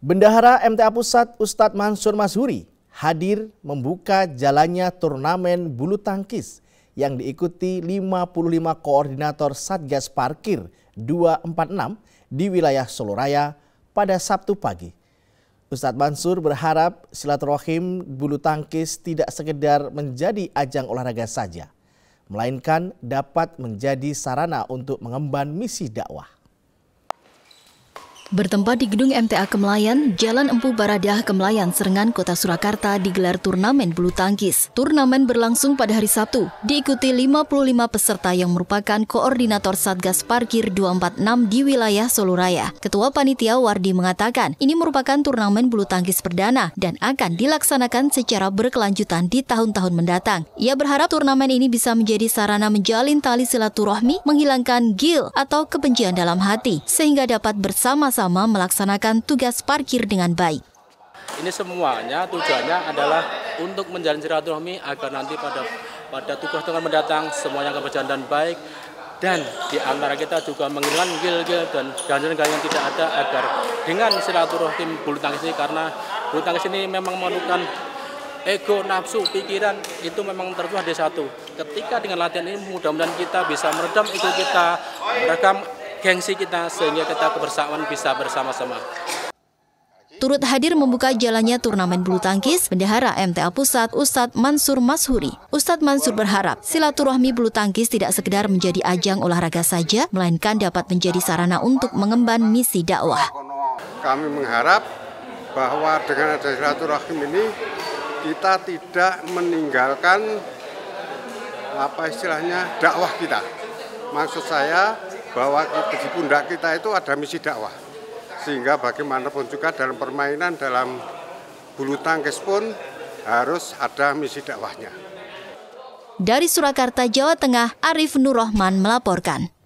Bendahara MTA Pusat Ustadz Mansur Mazhuri hadir membuka jalannya turnamen bulu tangkis yang diikuti 55 koordinator Satgas Parkir 246 di wilayah Solo Raya pada Sabtu pagi. Ustadz Mansur berharap silaturahim bulu tangkis tidak sekedar menjadi ajang olahraga saja, melainkan dapat menjadi sarana untuk mengemban misi dakwah. Bertempat di gedung MTA Kemelayan, Jalan Empu Baradah Kemelayan, Serengan, Kota Surakarta digelar turnamen bulu tangkis. Turnamen berlangsung pada hari Sabtu, diikuti 55 peserta yang merupakan koordinator Satgas Parkir 246 di wilayah Solo Raya. Ketua Panitia Wardi mengatakan, ini merupakan turnamen bulu tangkis perdana dan akan dilaksanakan secara berkelanjutan di tahun-tahun mendatang. Ia berharap turnamen ini bisa menjadi sarana menjalin tali silaturahmi, menghilangkan gil atau kebencian dalam hati, sehingga dapat bersama-sama sama melaksanakan tugas parkir dengan baik. Ini semuanya tujuannya adalah untuk menjalin silaturahmi agar nanti pada pada tugas-tugas mendatang semuanya berjalan dengan baik dan di antara kita juga menghilangkan gil-gil dan ganjalan yang tidak ada agar dengan silaturahmi bulu tangkis ini karena bulu tangkis ini memang memerlukan ego, nafsu, pikiran itu memang tertuah di satu. Ketika dengan latihan ini mudah-mudahan kita bisa meredam ego kita, meredam gengsi kita sehingga kita kebersamaan bisa bersama-sama. Turut hadir membuka jalannya turnamen bulu tangkis, Bendahara MTA Pusat Ustadz Mansur Mashuri. Ustadz Mansur berharap silaturahmi bulu tangkis tidak sekedar menjadi ajang olahraga saja, melainkan dapat menjadi sarana untuk mengemban misi dakwah. Kami mengharap bahwa dengan ada silaturahmi ini kita tidak meninggalkan apa istilahnya dakwah kita. Maksud saya bahwa di pundak kita itu ada misi dakwah. Sehingga bagaimanapun juga dalam permainan, dalam bulu tangkis pun harus ada misi dakwahnya. Dari Surakarta, Jawa Tengah, Arif Nur Rahman melaporkan.